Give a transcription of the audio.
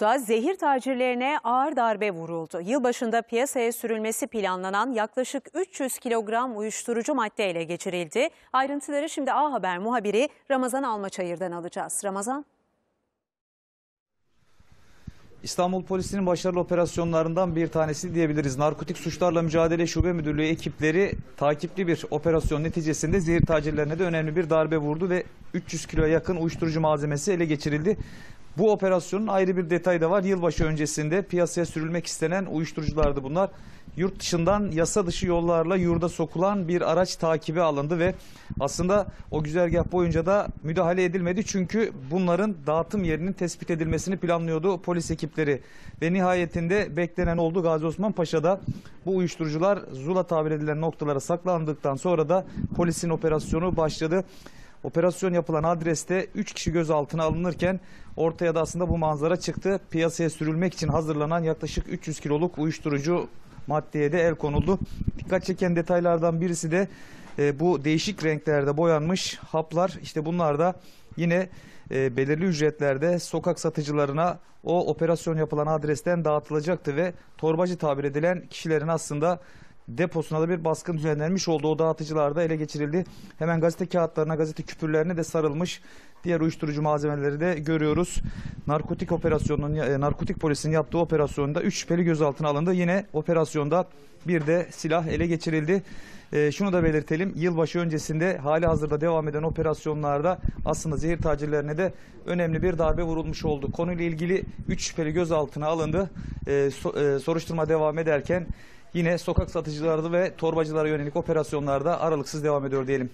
Da zehir tacirlerine ağır darbe vuruldu. Yılbaşında piyasaya sürülmesi planlanan yaklaşık 300 kilogram uyuşturucu madde ele geçirildi. Ayrıntıları şimdi A Haber muhabiri Ramazan Almaçayır'dan alacağız. Ramazan. İstanbul Polisi'nin başarılı operasyonlarından bir tanesi diyebiliriz. Narkotik Suçlarla Mücadele Şube Müdürlüğü ekipleri takipli bir operasyon neticesinde zehir tacirlerine de önemli bir darbe vurdu ve 300 kiloya yakın uyuşturucu malzemesi ele geçirildi. Bu operasyonun ayrı bir detayı da var. Yılbaşı öncesinde piyasaya sürülmek istenen uyuşturuculardı bunlar. Yurt dışından yasa dışı yollarla yurda sokulan bir araç takibi alındı ve aslında o güzergah boyunca da müdahale edilmedi. Çünkü bunların dağıtım yerinin tespit edilmesini planlıyordu polis ekipleri. Ve nihayetinde beklenen oldu Gazi Osman Paşa'da bu uyuşturucular Zula tabir edilen noktalara saklandıktan sonra da polisin operasyonu başladı. Operasyon yapılan adreste 3 kişi gözaltına alınırken ortaya da aslında bu manzara çıktı. Piyasaya sürülmek için hazırlanan yaklaşık 300 kiloluk uyuşturucu maddeye de el konuldu. Dikkat çeken detaylardan birisi de e, bu değişik renklerde boyanmış haplar. İşte bunlar da yine e, belirli ücretlerde sokak satıcılarına o operasyon yapılan adresten dağıtılacaktı ve torbacı tabir edilen kişilerin aslında deposuna da bir baskın düzenlenmiş oldu. O dağıtıcılar da ele geçirildi. Hemen gazete kağıtlarına, gazete küpürlerine de sarılmış diğer uyuşturucu malzemeleri de görüyoruz. Narkotik operasyonunun, e, narkotik polisinin yaptığı operasyonda 3 şüpheli gözaltına alındı. Yine operasyonda bir de silah ele geçirildi. E, şunu da belirtelim. Yılbaşı öncesinde hali hazırda devam eden operasyonlarda aslında zehir tacirlerine de önemli bir darbe vurulmuş oldu. Konuyla ilgili 3 şüpheli gözaltına alındı. E, so- e, soruşturma devam ederken yine sokak satıcıları ve torbacılara yönelik operasyonlarda aralıksız devam ediyor diyelim.